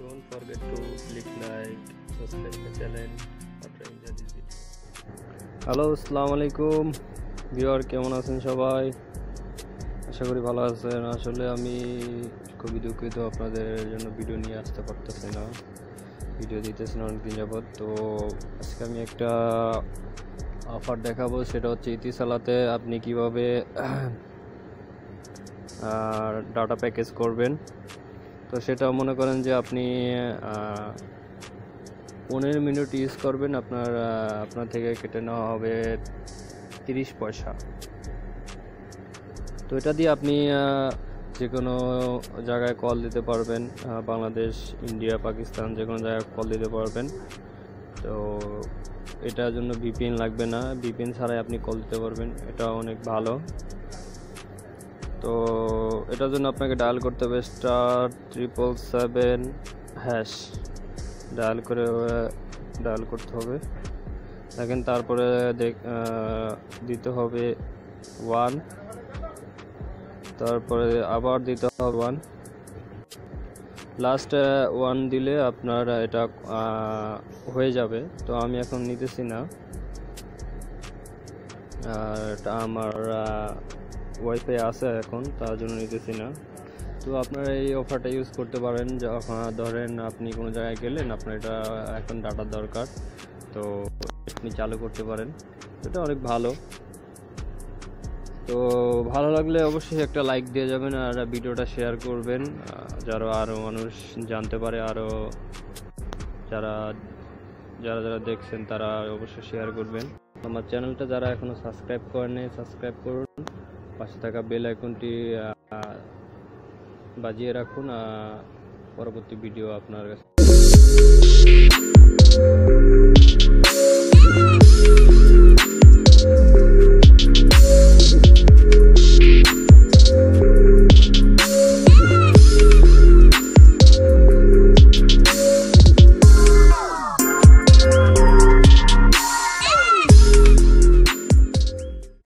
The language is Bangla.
Don't forget to click like, subscribe my channel after enjoy this video. Hello আসসালামু আলাইকুম ভিউয়ার কেমন আছেন সবাই? আশা করি ভালো আছেন। আসলে আমি খুবই দুঃখিত আপনাদের জন্য ভিডিও নিয়ে আসতে পারতেছি না। ভিডিও দিতেছি না অনেকদিন যাবৎ। তো আজকে আমি একটা অফার দেখাবো। সেটা হচ্ছে ইতিসালাতে আপনি কীভাবে ডাটা প্যাকেজ করবেন। তো সেটা মনে করেন যে আপনি পনেরো মিনিট ইউজ করবেন, আপনার আপনার থেকে কেটে নেওয়া হবে তিরিশ পয়সা। তো এটা দিয়ে আপনি যে কোনো জায়গায় কল দিতে পারবেন বাংলাদেশ, ইন্ডিয়া, পাকিস্তান যে কোনো জায়গায় কল দিতে পারবেন। তো এটার জন্য ভিপিএন লাগবে না। ভিপিএন ছাড়াই আপনি কল দিতে পারবেন। এটা অনেক ভালো। তো এটার জন্য আপনাকে ডায়াল করতে হবে star triple seven hash. Dial করে ডায়াল করতে হবে। দেখেন তারপরে দিতে হবে ওয়ান। তারপরে আবার দিতে হবে ওয়ান। লাস্ট ওয়ান দিলে আপনার এটা হয়ে যাবে। তো আমি এখন নিতেছি না। আর এটা আমার ওয়াইফাই আছে এখন, তার জন্য নিতেছি না। তো আপনারা এই অফারটা ইউজ করতে পারেন, যখন ধরেন আপনি কোনো জায়গায় গেলেন, আপনার এটা এখন ডাটার দরকার। তো আপনি চালু করতে পারেন, এটা অনেক ভালো। তো ভালো লাগলে অবশ্যই একটা লাইক দিয়ে যাবেন আর ভিডিওটা শেয়ার করবেন। যারা আরও মানুষ জানতে পারে আরও যারা যারা যারা দেখছেন, তারা অবশ্যই শেয়ার করবেন। আমার চ্যানেলটা যারা এখনও সাবস্ক্রাইব করেনি সাবস্ক্রাইব করুন। পাশে থাকা বেল আইকনটি বাজিয়ে রাখুন পরবর্তী ভিডিও আপনার কাছে।